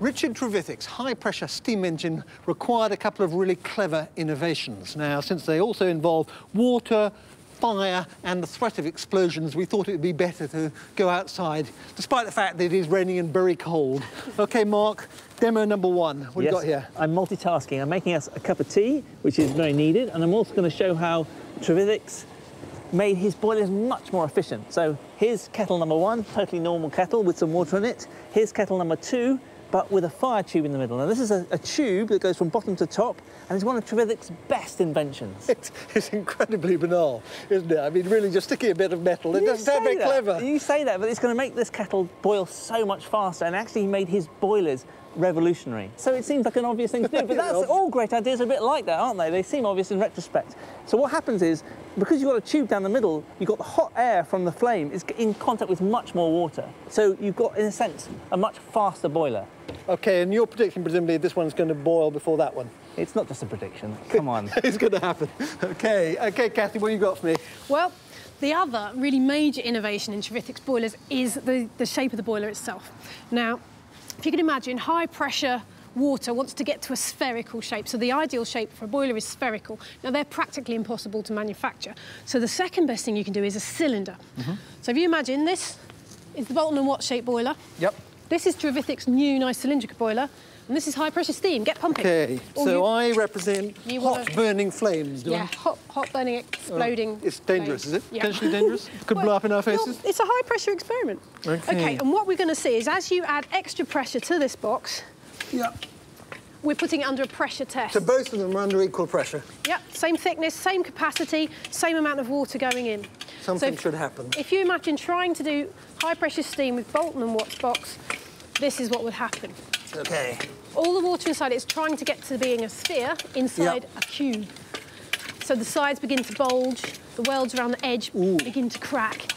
Richard Trevithick's high-pressure steam engine required a couple of really clever innovations. Now, since they also involve water, fire and the threat of explosions, we thought it would be better to go outside, despite the fact that it is raining and very cold. OK, Mark, demo number one. What yes, have you got here? I'm multitasking. I'm making us a cup of tea, which is very needed, and I'm also going to show how Trevithick's made his boilers much more efficient. So here's kettle number one, totally normal kettle with some water in it. Here's kettle number two, but with a fire tube in the middle. Now this is a, a tube that goes from bottom to top and it's one of Trevithick's best inventions. It's, it's, incredibly banal, isn't it? I mean, really just sticking a bit of metal. It doesn't sound very clever. You say that, but it's going to make this kettle boil so much faster and actually he made his boilers revolutionary. So it seems like an obvious thing to do, but that's all great ideas are a bit like that, aren't they? They seem obvious in retrospect. So what happens is, because you've got a tube down the middle, you've got the hot air from the flame is in contact with much more water. So you've got, in a sense, a much faster boiler. OK, and your prediction, presumably, this one's going to boil before that one? It's not just a prediction. Come on. it's going to happen. OK, OK, Kathy, what you got for me? Well, the other really major innovation in Trevithick's boilers is the, the shape of the boiler itself. Now, if you can imagine, high pressure water wants to get to a spherical shape. So the ideal shape for a boiler is spherical. Now, they're practically impossible to manufacture. So the second best thing you can do is a cylinder. Mm -hmm. So if you imagine this is the Boulton and Watt shape boiler. Yep. This is Trevithick's new nice cylindrical boiler. And this is high pressure steam. Get pumping. Okay, so you, I represent hot wanna, burning flames, do yeah, I? hot, hot burning, exploding. Oh, it's dangerous, flames. is it? Yeah. Potentially dangerous? Could well, blow up in our faces? it's a high pressure experiment. Okay. Okay, and what we're going to see is as you add extra pressure to this box, yeah. we're putting it under a pressure test. So both of them are under equal pressure? Yep, same thickness, same capacity, same amount of water going in. Something so if, should happen. If you imagine trying to do high pressure steam with Boulton and Watt's box, this is what would happen. Okay. All the water inside is trying to get to being a sphere inside yep. a cube. So the sides begin to bulge, the welds around the edge Ooh. begin to crack.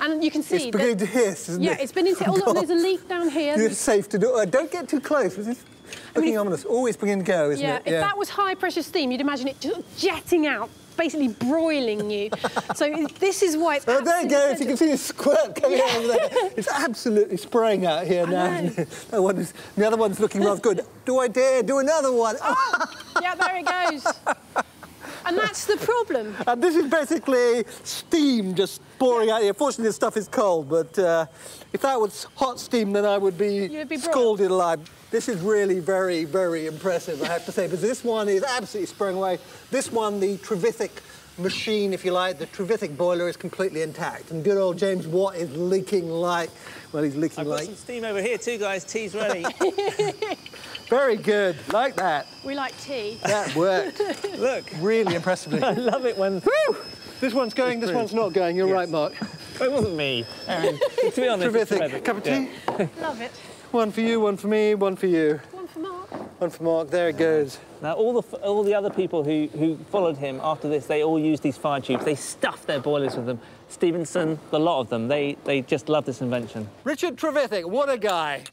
And you can see... It's beginning to hiss, isn't yeah, it? Yeah, it's been. Oh, look, there's a leak down here. It's safe to do... Uh, don't get too close. This looking I mean, ominous. Always begin to go, isn't yeah, it? Yeah, if that was high-pressure steam, you'd imagine it just jetting out basically broiling you. so this is why it's Oh, there it goes. You can see the squirt coming yeah. out of there. It's absolutely spraying out here now. that one is, the other one's looking rather good. Do I dare do another one? Oh, yeah, there it goes. And that's the problem. And this is basically steam just pouring out here. Fortunately, this stuff is cold, but uh, if that was hot steam, then I would be, be scalded alive. This is really very, very impressive, I have to say, because this one is absolutely sprung away. This one, the Trevithick machine, if you like, the Trevithick boiler is completely intact. And good old James Watt is leaking like, well, he's leaking I've like... I've got some steam over here too, guys. Tea's ready. Very good, like that. We like tea. That worked. Look. Really impressively. I love it when... Woo! This one's going, this one's not going. You're yes. right, Mark. It wasn't me. Um, to be honest, Trevithick. Cup of tea? Yeah. love it. One for you, one for me, one for you. One for Mark. One for Mark. There it goes. Now, all the all the other people who who followed him after this, they all used these fire tubes. They stuffed their boilers with them. Stephenson, a lot of them, they they just love this invention. Richard Trevithick, what a guy.